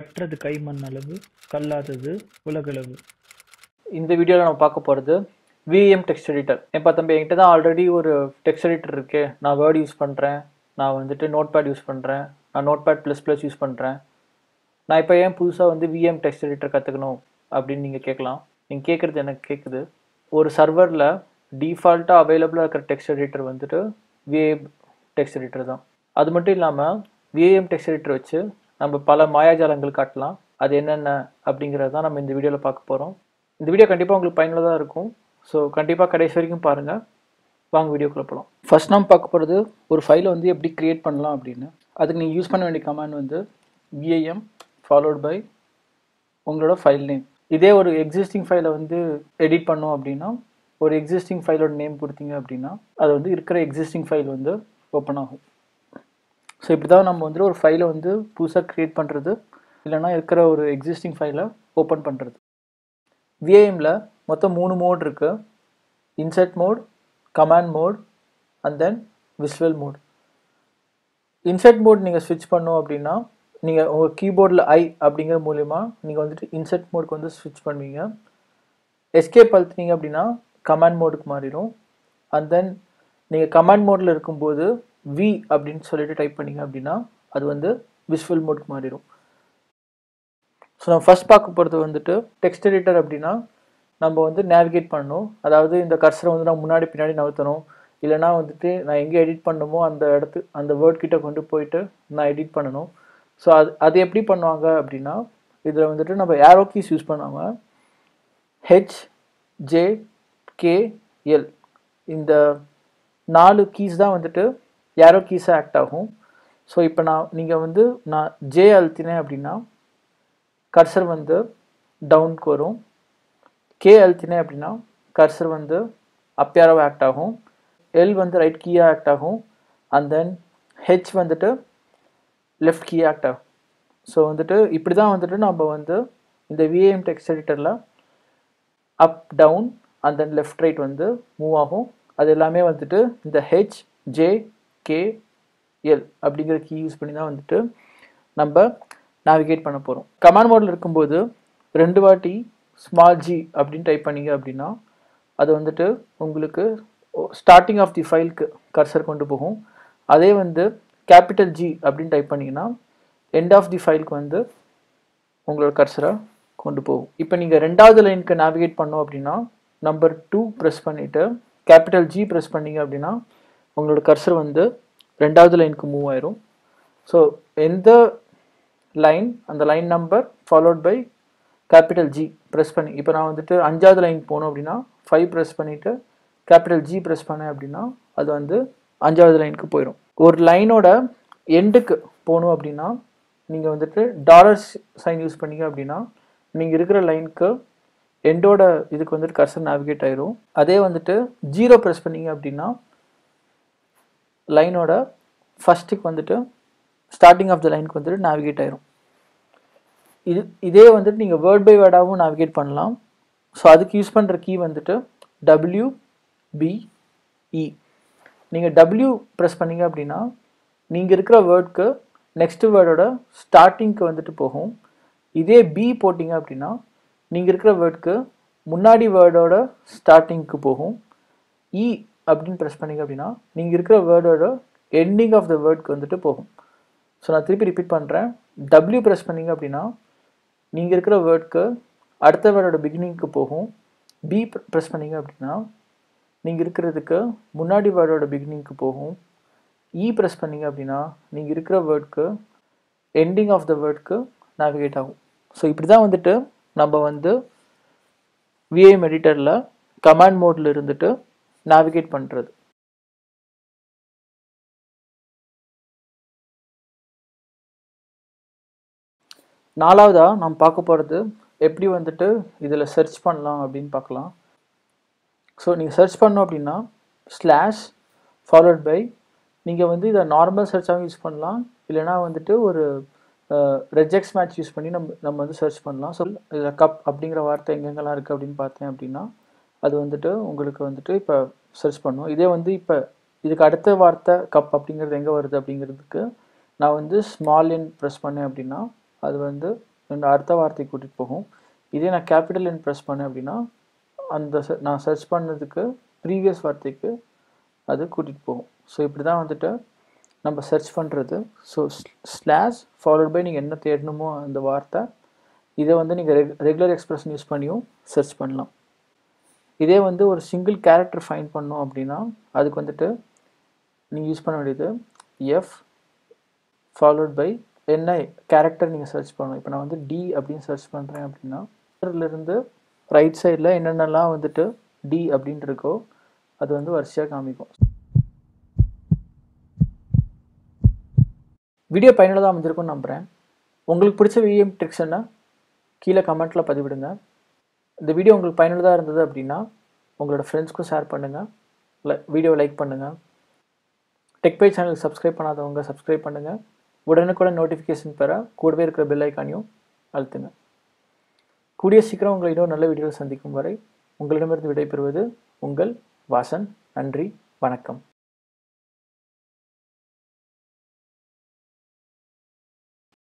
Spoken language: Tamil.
கற்றது கைமண் அளவு கல்லாதது உலகளவு. இந்த வீடியோவில் நம்ம பார்க்க போகிறது விஎம் டெக்ஸ்ட் எடிட்டர் இப்போ தம்பி என்கிட்ட தான் ஆல்ரெடி ஒரு டெக்ஸ்ட் எடிட்டர் இருக்கே. நான் வேர்ட் யூஸ் பண்ணுறேன் நான் வந்துட்டு நோட் பேட் யூஸ் பண்ணுறேன் நான் note pad plus plus use பண்ணுறேன் நான் இப்போ ஏன் புதுசாக வந்து விஎம் டெக்ஸ்ட் எடிட்டர் கற்றுக்கணும் அப்படின்னு நீங்கள் கேட்கலாம். நீங்கள் கேட்குறது எனக்கு கேட்குது ஒரு சர்வரில் டிஃபால்ட்டாக அவைலபிளாக இருக்கிற டெக்ஸ்ட் எடிட்டர் வந்துட்டு விஏஎம் டெக்ஸ்ட் எடிட்டர் தான். அது மட்டும் இல்லாமல் விஏஎம் டெக்ஸ்ட் எடிட்டர் வச்சு நம்ம பல மாயாஜாலங்கள் காட்டலாம். அது என்னென்ன அப்படிங்கிறது தான் நம்ம இந்த வீடியோவில் பார்க்க போகிறோம் இந்த வீடியோ கண்டிப்பாக உங்களுக்கு பயனுள்ளதாக இருக்கும். ஸோ கண்டிப்பாக கடைசி வரைக்கும் பாருங்கள் வாங்க வீடியோக்குள்ளே போகலாம் ஃபர்ஸ்ட் நம்ம பார்க்க போகிறது ஒரு ஃபைலை வந்து எப்படி க்ரியேட் பண்ணலாம் அப்படின்னு. அதுக்கு நீங்கள் யூஸ் பண்ண வேண்டிய கமாண்ட் வந்து விஐஎம் ஃபாலோட் பை உங்களோட ஃபைல் நேம் இதே ஒரு எக்ஸிஸ்டிங் ஃபைலை வந்து எடிட் பண்ணோம் அப்படின்னா ஒரு எக்ஸிஸ்டிங் ஃபைலோட நேம் கொடுத்தீங்க அப்படின்னா அது வந்து இருக்கிற எக்ஸிஸ்டிங் ஃபைல் வந்து ஓப்பன் ஆகும். ஸோ இப்படி தான் நம்ம வந்துட்டு ஒரு ஃபைலை வந்து புதுசாக க்ரியேட் பண்ணுறது இல்லைனா இருக்கிற ஒரு எக்ஸிஸ்டிங் ஃபைலை ஓப்பன் பண்ணுறது விஏஎம்மில் மொத்தம் மூணு மோட் இருக்குது insert mode command mode and then visual mode insert mode நீங்கள் ஸ்விட்ச் பண்ணோம் அப்படின்னா நீங்கள் உங்கள் கீபோர்டில் ஐ அப்படிங்கிற மூலிமா நீங்கள் வந்துட்டு இன்செர்ட் மோடுக்கு வந்து ஸ்விட்ச் பண்ணுவீங்க. எஸ்கேப் அழுத்துனீங்க அப்படின்னா கமாண்ட் மோடுக்கு மாறிடும். அண்ட் தென் நீங்கள் கமாண்ட் மோடில் இருக்கும்போது வி அப்படின்னு சொல்லிட்டு டைப் பண்ணீங்க அப்படின்னா அது வந்து விஸ்வல் மோட்க்கு மாறிடும். ஸோ நம்ம ஃபஸ்ட் பார்க்க போகிறது வந்துட்டு டெக்ஸ்ட் எடிட்டர் அப்படின்னா நம்ம வந்து நேவிகேட் பண்ணணும். அதாவது இந்த கர்சரை வந்து நான் முன்னாடி பின்னாடி நகர்த்தணும். இல்லைனா வந்துட்டு நான் எங்கே எடிட் பண்ணணுமோ அந்த இடத்து அந்த வேர்ட் கிட்டே கொண்டு போயிட்டு நான் எடிட் பண்ணணும். ஸோ அது அது எப்படி பண்ணுவாங்க அப்படின்னா இதில் வந்துட்டு நம்ம ஏரோ கீஸ் யூஸ் பண்ணுவாங்க ஹெச் ஜே கே எல் இந்த நாலு கீஸ் தான் வந்துட்டு ஏரோ கீஸாக ஆக்ட் ஆகும். ஸோ இப்போ நான் நீங்கள் வந்து நான் ஜே அழுத்தினேன் அப்படின்னா கர்சர் வந்து டவுனுக்கு வரும். கே அழுத்தினேன் அப்படின்னா கர்சர் வந்து அப்பியாராக ஆக்ட் ஆகும். எல் வந்து ரைட் கீயாக ஆக்ட் ஆகும். அண்ட் தென் ஹெச் வந்துட்டு லெஃப்ட் கீ ஆக்ட் ஆகும். ஸோ வந்துட்டு இப்படி தான் வந்துட்டு நம்ம வந்து இந்த VAM text எடிட்டரில் up down and then left right வந்து மூவ் ஆகும். அது எல்லாமே வந்துட்டு இந்த ஹெச் ஜே கே எல் அப்படிங்கிற கீ யூஸ் பண்ணி தான் வந்துட்டு நம்ம நேவிகேட் பண்ண போகிறோம் கமாண்ட் மோடில் இருக்கும்போது ரெண்டு வாட்டி ஸ்மால் ஜி அப்படின்னு டைப் பண்ணீங்க அப்படின்னா அது வந்துட்டு உங்களுக்கு ஸ்டார்டிங் ஆஃப் தி ஃபைலுக்கு கர்சர் கொண்டு போகும். அதே வந்து கேபிட்டல் ஜி அப்படின்னு டைப் பண்ணிங்கன்னா எண்ட் ஆஃப் தி ஃபைலுக்கு வந்து உங்களோட கர்சரை கொண்டு போகும். இப்போ நீங்கள் ரெண்டாவது லைனுக்கு நேவிகேட் பண்ணோம் அப்படின்னா நம்பர் டூ ப்ரெஸ் பண்ணிவிட்டு கேபிட்டல் ஜி ப்ரெஸ் பண்ணீங்க அப்படின்னா உங்களோட கர்சர் வந்து ரெண்டாவது லைனுக்கு மூவ் ஆயிரும். ஸோ எந்த லைன் அந்த line number followed by capital G press பண்ணி. இப்போ நான் வந்துட்டு அஞ்சாவது லைன் போனோம் அப்படின்னா ஃபைவ் ப்ரெஸ் பண்ணிவிட்டு கேபிட்டல் ஜி ப்ரெஸ் பண்ணேன் அப்படின்னா அது வந்து அஞ்சாவது லைனுக்கு போயிடும் ஒரு லைனோட எண்டுக்கு போகணும் அப்படின்னா நீங்கள் வந்துட்டு டாலர் சைன் யூஸ் பண்ணீங்க அப்படின்னா நீங்கள் இருக்கிற லைனுக்கு எண்டோட இதுக்கு வந்துட்டு கர்சர் நேவிகேட் ஆயிரும். அதே வந்துட்டு ஜீரோ ப்ரெஸ் பண்ணீங்க அப்படின்னா லைனோட ஃபஸ்ட்டுக்கு வந்துட்டு ஸ்டார்டிங் ஆஃப் த லைனுக்கு வந்துட்டு நேவிகேட் ஆயிரும். இது இதே வந்துட்டு நீங்கள் வேர்ட் பை வேர்டாகவும் நேவிகேட் பண்ணலாம். ஸோ அதுக்கு யூஸ் பண்ணுற கீ வந்துட்டு டபிள்யூ பிஇ நீங்கள் டபிள்யூ ப்ரெஸ் பண்ணீங்க அப்படின்னா நீங்கள் இருக்கிற வேர்டுக்கு நெக்ஸ்ட் வேர்டோட ஸ்டார்டிங்க்கு வந்துட்டு போகும். இதே பி போட்டிங்க அப்படின்னா நீங்கள் இருக்கிற வேர்டுக்கு முன்னாடி வேர்டோட ஸ்டார்டிங்க்கு போகும். இ அப்படின்னு ப்ரெஸ் பண்ணீங்க அப்படின்னா நீங்கள் இருக்கிற வேர்டோட எண்டிங் ஆஃப் த வேர்ட்க்கு வந்துட்டு போகும். ஸோ நான் திருப்பி ரிப்பீட் பண்ணுறேன் டபிள்யூ ப்ரெஸ் பண்ணீங்க அப்படின்னா நீங்கள் இருக்கிற வேர்ட்க்கு அடுத்த வேர்டோட பிகினிங்க்கு போகும். பி ப்ரெஸ் பண்ணீங்க அப்படின்னா நீங்கள் இருக்கிறதுக்கு முன்னாடி வேர்டோட பிகினிங்க்கு போகும். E இ ப்ரெஸ் பண்ணீங்க அப்படின்னா நீங்கள் இருக்கிற வேர்ட்க்கு எண்டிங் ஆஃப் த வேர்ட்க்கு நேவிகேட் ஆகும். ஸோ இப்படி தான் வந்துட்டு நம்ம வந்து விஐ எடிட்டரில் கமாண்ட் மோடில் இருந்துட்டு நேவிகேட் பண்ணுறது நாலாவதாக நாம் பார்க்க போகிறது எப்படி வந்துட்டு இதில் சர்ச் பண்ணலாம் அப்படின்னு பார்க்கலாம். ஸோ நீங்கள் சர்ச் பண்ணோம் அப்படின்னா ஸ்லாஷ் ஃபாலோட் பை நீங்கள் வந்து இதை நார்மல் சர்ச்சாகவும் யூஸ் பண்ணலாம். இல்லைனா வந்துட்டு ஒரு ரெஜெக்ட்ஸ் மேட்ச் யூஸ் பண்ணி நம்ம நம்ம வந்து சர்ச் பண்ணலாம். ஸோ இதில் கப் அப்படிங்கிற வார்த்தை எங்கெங்கெல்லாம் இருக்குது அப்படின்னு பார்த்தேன் அப்படின்னா அது வந்துட்டு உங்களுக்கு வந்துட்டு இப்போ சர்ச் பண்ணும். இதே வந்து இப்போ இதுக்கு அடுத்த வார்த்தை கப் அப்படிங்கிறது எங்கே வருது அப்படிங்கிறதுக்கு நான் வந்து ஸ்மால் என் ப்ரெஸ் பண்ணேன் அப்படின்னா அது வந்து இந்த அடுத்த வார்த்தை கூட்டிகிட்டு போகும். இதே நான் கேபிட்டல் என் ப்ரெஸ் பண்ணேன் அப்படின்னா அந்த நான் சர்ச் பண்ணதுக்கு ப்ரீவியஸ் வார்த்தைக்கு அது கூட்டிகிட்டு போகும். ஸோ இப்படி தான் வந்துட்டு நம்ம சர்ச் பண்ணுறது ஸோ ஸ்லாஷ் ஃபாலோட் பை நீங்கள் என்ன தேடணுமோ அந்த வார்த்தை இதை வந்து நீங்கள் ரெகுலர் எக்ஸ்பிரஷன் யூஸ் பண்ணியும் சர்ச் பண்ணலாம். இதே வந்து ஒரு சிங்கிள் கேரக்டர் ஃபைன் பண்ணோம் அப்படின்னா அதுக்கு வந்துட்டு நீங்கள் யூஸ் பண்ண வேண்டியது எஃப் ஃபாலோட் பை என்ன கேரக்டர் நீங்கள் சர்ச் பண்ணணும். இப்போ நான் வந்து டி அப்படின்னு சர்ச் பண்ணுறேன் அப்படின்னா இருந்து ரைட் சைடில் என்னென்னலாம் வந்துட்டு டி அப்படின்ட்டு இருக்கோ அது வந்து வரிசையாக காமிக்கும். வீடியோ பயனுள்ளதாக அமைஞ்சிருக்கும்னு நம்புகிறேன் உங்களுக்கு பிடிச்ச விஎம் ட்ரிக்ஸ் என்ன கீழே கமெண்ட்டில் பதிவிடுங்க. இந்த வீடியோ உங்களுக்கு பயனுள்ளதாக இருந்தது அப்படின்னா உங்களோட ஃப்ரெண்ட்ஸ்க்கும் ஷேர் பண்ணுங்கள் வீடியோ லைக் பண்ணுங்கள் டெக் பை சேனலுக்கு சப்ஸ்கிரைப் பண்ணாதவங்க சப்ஸ்கிரைப் பண்ணுங்கள் உடனுக்குடன் நோட்டிஃபிகேஷன் பெற கூடவே இருக்கிற பெல் ஐக்கானையும் அழுத்துங்க. கூடிய சீக்கிரம் உங்களை இன்னொரு நல்ல வீடியோவில் சந்திக்கும் வரை உங்களிடமிருந்து விடைபெறுவது உங்கள் வாசன். நன்றி வணக்கம்.